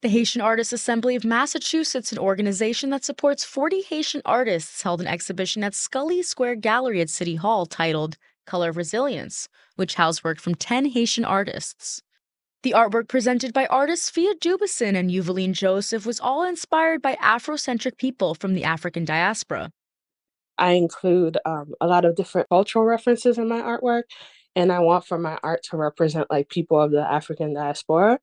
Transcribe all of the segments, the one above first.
The Haitian Artists Assembly of Massachusetts, an organization that supports 40 Haitian artists, held an exhibition at Scollay Square Gallery at City Hall titled Color of Resilience, which housed work from 10 Haitian artists. The artwork presented by artists Fia Dubison and Yuvaline Joseph was all inspired by Afrocentric people from the African diaspora. I include um, a lot of different cultural references in my artwork, and I want for my art to represent like people of the African diaspora,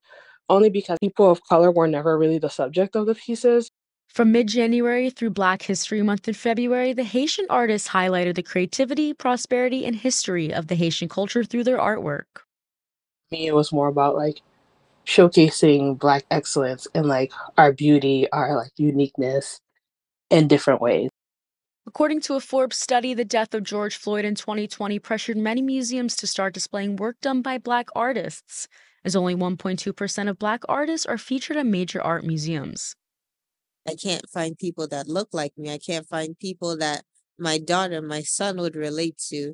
only because people of color were never really the subject of the pieces. From mid January through Black History Month in February, the Haitian artists highlighted the creativity, prosperity, and history of the Haitian culture through their artwork. Me, it was more about like showcasing Black excellence and like our beauty, our like uniqueness in different ways. According to a Forbes study, the death of George Floyd in 2020 pressured many museums to start displaying work done by Black artists, as only 1.2% of Black artists are featured at major art museums. I can't find people that look like me. I can't find people that my daughter, my son would relate to.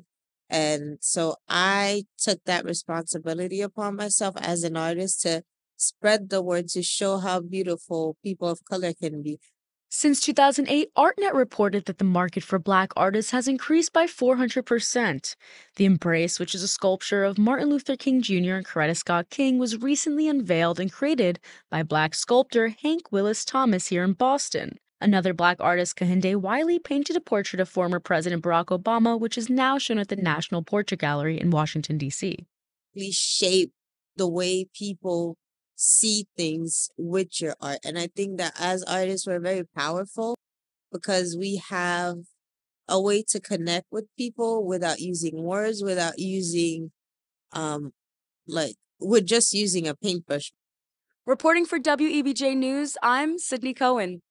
And so I took that responsibility upon myself as an artist to spread the word to show how beautiful people of color can be. Since 2008, ArtNet reported that the market for Black artists has increased by 400%. The Embrace, which is a sculpture of Martin Luther King Jr. and Coretta Scott King, was recently unveiled and created by Black sculptor Hank Willis Thomas here in Boston. Another Black artist, Kehinde Wiley, painted a portrait of former President Barack Obama, which is now shown at the National Portrait Gallery in Washington, D.C. We shape the way people see things with your art. And I think that as artists, we're very powerful because we have a way to connect with people without using words, without using, um, like, we're just using a paintbrush. Reporting for WEBJ News, I'm Sydney Cohen.